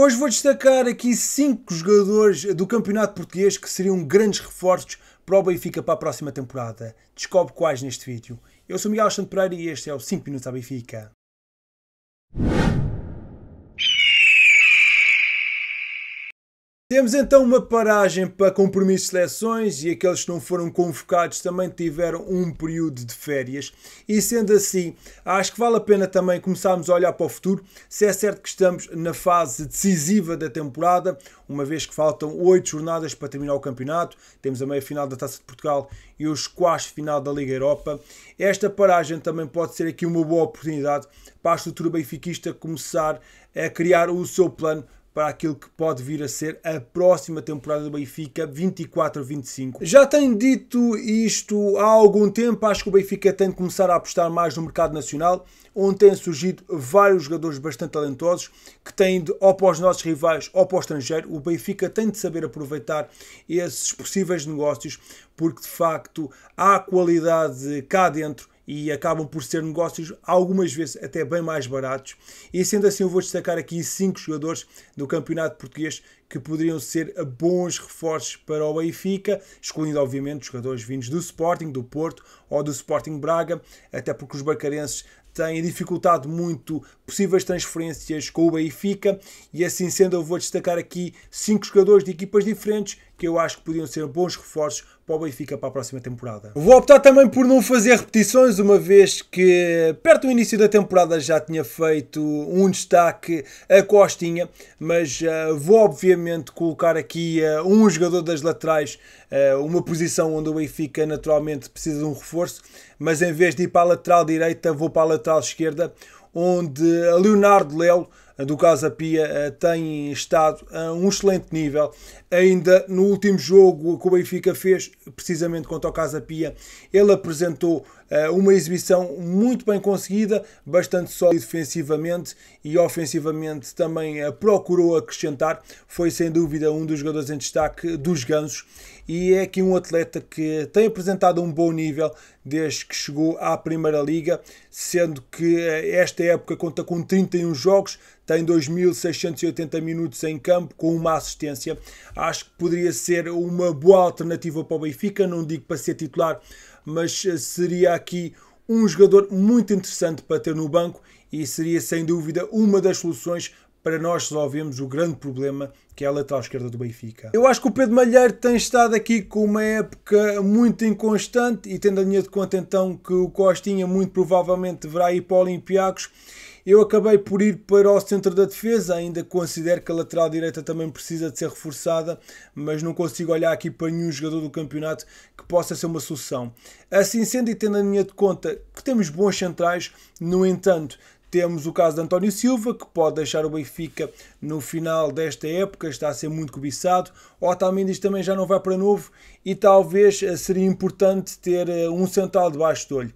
Hoje vou destacar aqui 5 jogadores do Campeonato Português que seriam grandes reforços para o Benfica para a próxima temporada. Descobre quais neste vídeo. Eu sou Miguel Alexandre Pereira e este é o 5 Minutos à Benfica. Temos então uma paragem para compromissos de seleções e aqueles que não foram convocados também tiveram um período de férias. E sendo assim, acho que vale a pena também começarmos a olhar para o futuro, se é certo que estamos na fase decisiva da temporada, uma vez que faltam oito jornadas para terminar o campeonato, temos a meia-final da Taça de Portugal e os quartos final da Liga Europa. Esta paragem também pode ser aqui uma boa oportunidade para a estrutura benfiquista começar a criar o seu plano para aquilo que pode vir a ser a próxima temporada do Benfica 24-25. Já tenho dito isto há algum tempo, acho que o Benfica tem de começar a apostar mais no mercado nacional, onde têm surgido vários jogadores bastante talentosos que têm de, ou para os nossos rivais ou para o estrangeiro. O Benfica tem de saber aproveitar esses possíveis negócios, porque de facto há qualidade cá dentro e acabam por ser negócios algumas vezes até bem mais baratos. E sendo assim, eu vou destacar aqui cinco jogadores do Campeonato Português que poderiam ser bons reforços para o Benfica, excluindo obviamente jogadores vindos do Sporting, do Porto ou do Sporting Braga, até porque os barcarenses têm dificultado muito possíveis transferências com o Benfica e assim sendo eu vou destacar aqui cinco jogadores de equipas diferentes que eu acho que podiam ser bons reforços para o Benfica para a próxima temporada. Vou optar também por não fazer repetições, uma vez que perto do início da temporada já tinha feito um destaque a Costinha, mas uh, vou obviamente colocar aqui uh, um jogador das laterais, uh, uma posição onde o Benfica naturalmente precisa de um reforço, mas em vez de ir para a lateral direita, vou para a lateral esquerda, onde Leonardo Lelo do Casa Pia eh, tem estado a um excelente nível. Ainda no último jogo que o Benfica fez, precisamente contra o Casa Pia, ele apresentou eh, uma exibição muito bem conseguida, bastante sólido defensivamente e ofensivamente também eh, procurou acrescentar. Foi sem dúvida um dos jogadores em destaque dos Gansos e é aqui um atleta que tem apresentado um bom nível desde que chegou à Primeira Liga, sendo que esta época conta com 31 jogos, tem 2.680 minutos em campo com uma assistência. Acho que poderia ser uma boa alternativa para o Benfica, não digo para ser titular, mas seria aqui um jogador muito interessante para ter no banco e seria sem dúvida uma das soluções para nós resolvermos o grande problema que é a lateral esquerda do Benfica. Eu acho que o Pedro Malheiro tem estado aqui com uma época muito inconstante e tendo a linha de conta então que o Costinha muito provavelmente deverá ir para o Olympiacos eu acabei por ir para o centro da defesa, ainda considero que a lateral direita também precisa de ser reforçada, mas não consigo olhar aqui para nenhum jogador do campeonato que possa ser uma solução. Assim sendo, e tendo a linha de conta que temos bons centrais, no entanto, temos o caso de António Silva, que pode deixar o Benfica no final desta época, está a ser muito cobiçado. Otamendi também já não vai para novo e talvez eh, seria importante ter eh, um central debaixo do olho.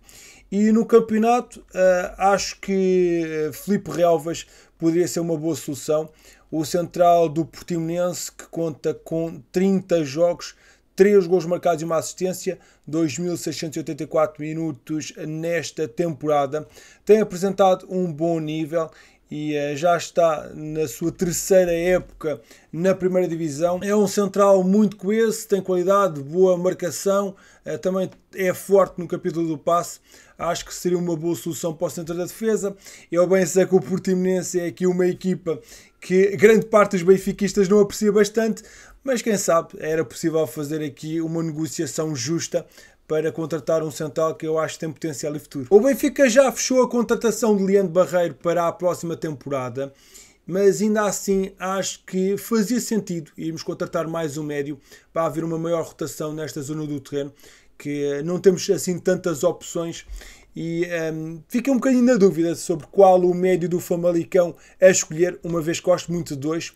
E no campeonato, uh, acho que eh, Felipe Relvas poderia ser uma boa solução. O central do Portimonense, que conta com 30 jogos, 3 gols marcados e uma assistência, 2.684 minutos nesta temporada. Tem apresentado um bom nível e uh, já está na sua terceira época na primeira divisão. É um central muito coeso, tem qualidade, boa marcação, uh, também é forte no capítulo do passe. Acho que seria uma boa solução para o centro da defesa. Eu bem sei que o Portimonense é aqui uma equipa que grande parte dos benfiquistas não aprecia bastante, mas quem sabe era possível fazer aqui uma negociação justa para contratar um central que eu acho que tem potencial e futuro. O Benfica já fechou a contratação de Leandro Barreiro para a próxima temporada, mas ainda assim acho que fazia sentido irmos contratar mais um médio para haver uma maior rotação nesta zona do terreno, que não temos assim tantas opções e um, fica um bocadinho na dúvida sobre qual o médio do Famalicão a escolher, uma vez que gosto muito de dois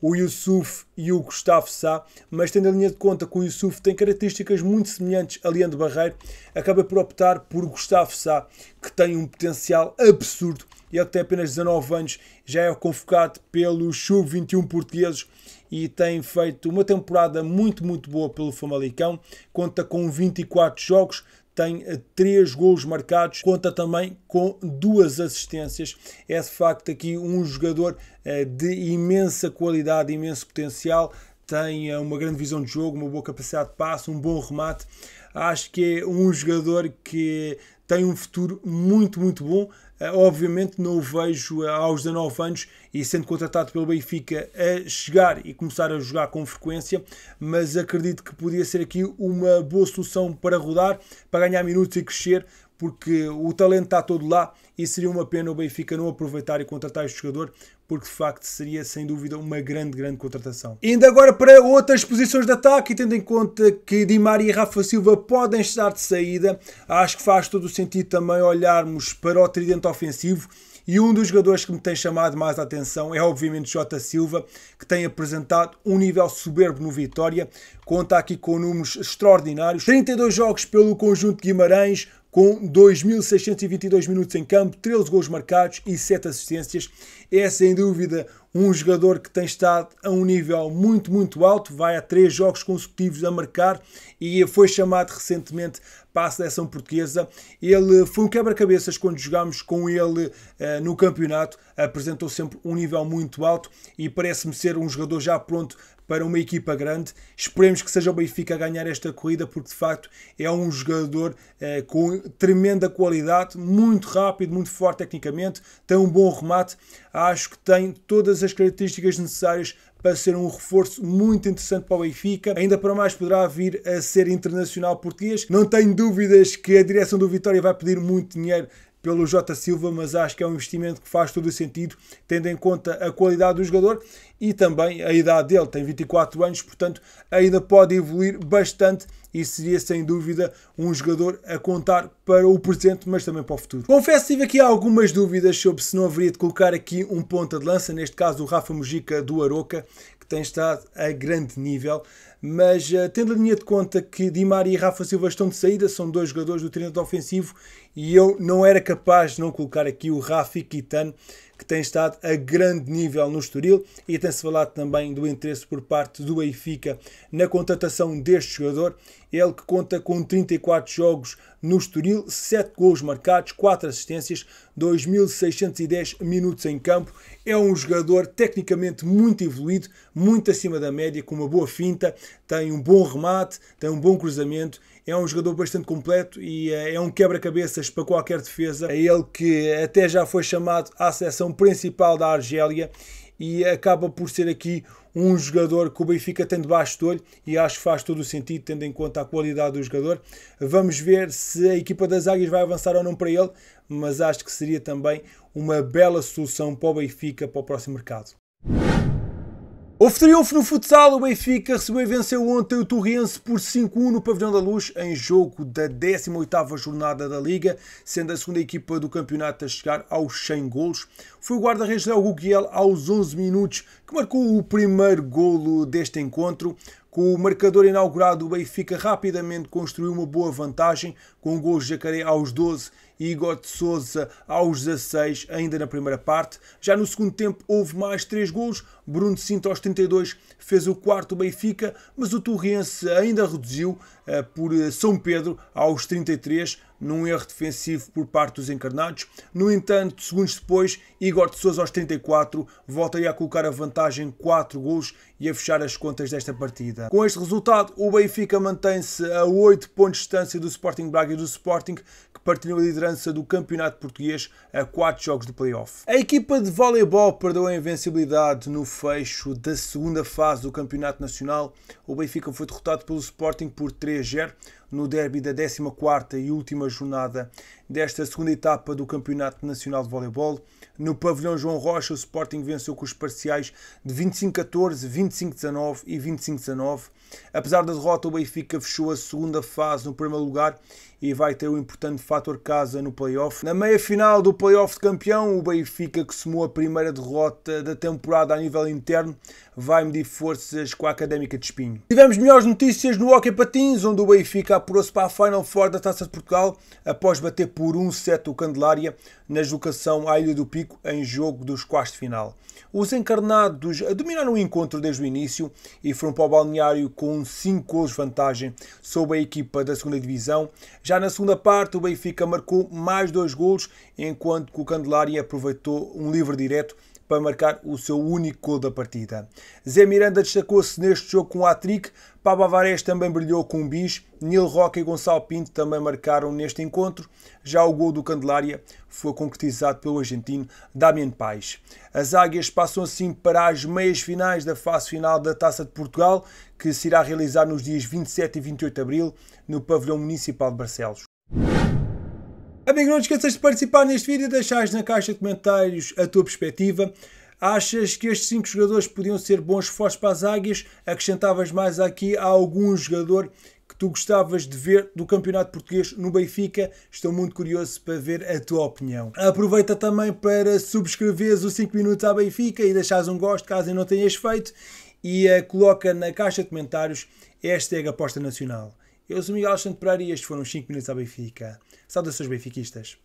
o Yusuf e o Gustavo Sá, mas tendo a linha de conta que o Yusuf tem características muito semelhantes a Leandro Barreiro, acaba por optar por Gustavo Sá, que tem um potencial absurdo. Ele tem apenas 19 anos, já é convocado pelo Sub-21 portugueses e tem feito uma temporada muito, muito boa pelo Famalicão. Conta com 24 jogos, tem 3 golos marcados, conta também com duas assistências. É de facto aqui um jogador de imensa qualidade, imenso potencial, tem uma grande visão de jogo, uma boa capacidade de passe, um bom remate. Acho que é um jogador que tem um futuro muito, muito bom. Eh, obviamente não o vejo eh, aos 19 anos e sendo contratado pelo Benfica a chegar e começar a jogar com frequência, mas acredito que podia ser aqui uma boa solução para rodar, para ganhar minutos e crescer, porque o talento está todo lá e seria uma pena o Benfica não aproveitar e contratar este jogador, porque de facto seria sem dúvida uma grande, grande contratação. Indo agora para outras posições de ataque, e tendo em conta que Di Maria e Rafa Silva podem estar de saída, acho que faz todo o sentido também olharmos para o tridente ofensivo e um dos jogadores que me tem chamado mais a atenção é obviamente Jota Silva, que tem apresentado um nível soberbo no Vitória, conta aqui com números extraordinários, 32 jogos pelo conjunto de Guimarães, com 2.622 minutos em campo, 13 gols marcados e 7 assistências. É sem dúvida um jogador que tem estado a um nível muito, muito alto, vai a 3 jogos consecutivos a marcar e foi chamado recentemente para a seleção portuguesa. Ele foi um quebra-cabeças quando jogámos com ele uh, no campeonato, apresentou sempre um nível muito alto e parece-me ser um jogador já pronto para uma equipa grande. Esperemos que seja o Benfica a ganhar esta corrida, porque de facto é um jogador uh, com tremenda qualidade, muito rápido, muito forte tecnicamente, tem um bom remate. Acho que tem todas as características necessárias para ser um reforço muito interessante para o Benfica. Ainda para mais poderá vir a ser internacional português. Não tenho dúvidas que a direção do Vitória vai pedir muito dinheiro pelo Jota Silva, mas acho que é um investimento que faz todo o sentido, tendo em conta a qualidade do jogador e também a idade dele, tem 24 anos, portanto ainda pode evoluir bastante e seria sem dúvida um jogador a contar para o presente, mas também para o futuro. Confesso que tive aqui algumas dúvidas sobre se não haveria de colocar aqui um ponta de lança, neste caso o Rafa Mujica do Aroca, que tem estado a grande nível, mas uh, tendo a linha de conta que Di Maria e Rafa Silva estão de saída, são dois jogadores do treinador ofensivo e eu não era capaz de não colocar aqui o Rafi Kitano que tem estado a grande nível no Estoril e tem-se falado também do interesse por parte do Benfica na contratação deste jogador. Ele que conta com 34 jogos no Estoril, 7 gols marcados, 4 assistências, 2.610 minutos em campo. É um jogador tecnicamente muito evoluído, muito acima da média, com uma boa finta, tem um bom remate, tem um bom cruzamento é um jogador bastante completo e eh, é um quebra-cabeças para qualquer defesa. É ele que até já foi chamado à seleção principal da Argélia e acaba por ser aqui um jogador que o Benfica tem debaixo do olho e acho que faz todo o sentido, tendo em conta a qualidade do jogador. Vamos ver se a equipa das Águias vai avançar ou não para ele, mas acho que seria também uma bela solução para o Benfica para o próximo mercado. Houve triunfo no futsal, o Benfica recebeu e venceu ontem o Torrense por 5-1 no Pavilhão da Luz em jogo da 18ª jornada da Liga, sendo a segunda equipa do campeonato a chegar aos 100 golos. Foi o guarda-redes Léo Guguel aos 11 minutos que marcou o primeiro golo deste encontro. Com o marcador inaugurado, o Benfica rapidamente construiu uma boa vantagem, com o gol de Jacaré aos 12 e Igor de Souza aos 16, ainda na primeira parte. Já no segundo tempo houve mais 3 golos. Bruno Cinto aos 32 fez o quarto Benfica, mas o Torrense ainda reduziu por eh, São Pedro aos 33, num erro defensivo por parte dos encarnados. No entanto, segundos depois, Igor de Souza aos 34 voltaria a colocar a vantagem 4 gols e a fechar as contas desta partida. Com este resultado, o Benfica mantém-se a 8 pontos de distância do Sporting Braga e do Sporting, que partilham a liderança do Campeonato Português a 4 jogos de playoff. A equipa de voleibol perdeu a invencibilidade no fecho da segunda fase do Campeonato Nacional. O Benfica foi derrotado pelo Sporting por 3-0 no derby da 14 e última jornada desta segunda etapa do Campeonato Nacional de Voleibol. No pavilhão João Rocha, o Sporting venceu com os parciais de 25-14, 25-19 e 25-19. Apesar da derrota, o Benfica fechou a segunda fase no primeiro lugar e vai ter o um importante fator casa no playoff. Na meia final do playoff de campeão, o Benfica, que somou a primeira derrota da temporada a nível interno, vai medir forças com a Académica de Espinho. Tivemos melhores notícias no Hockey Patins, onde o Benfica apurou-se para a Final Four da Taça de Portugal após bater por 1-7 o Candelária na deslocação à Ilha do Pico em jogo dos quartos de final. Os encarnados dominaram o encontro desde o início e foram para o balneário com 5 gols de vantagem sobre a equipa da segunda divisão. Já na segunda parte, o Benfica marcou mais dois gols, enquanto que o Candelária aproveitou um livre direto para marcar o seu único gol da partida. Zé Miranda destacou-se neste jogo com o hat-trick, Pablo Avares também brilhou com um bis, Nil Roca e Gonçalo Pinto também marcaram neste encontro. Já o gol do Candelária foi concretizado pelo argentino Damien Paes. As águias passam assim para as meias finais da fase final da Taça de Portugal, que se irá realizar nos dias 27 e 28 de abril no pavilhão municipal de Barcelos. Amigo, não te esqueças de participar neste vídeo e deixares na caixa de comentários a tua perspectiva. Achas que estes 5 jogadores podiam ser bons reforços para as águias? Acrescentavas mais aqui a algum jogador que tu gostavas de ver do Campeonato Português no Benfica? Estou muito curioso para ver a tua opinião. Aproveita também para subscreveres os 5 minutos à Benfica e deixares um gosto caso não tenhas feito e uh, coloca na caixa de comentários hashtag aposta nacional. Eu sou Miguel Alexandre Pereira e estes foram os 5 minutos à Benfica. Saudações benfiquistas.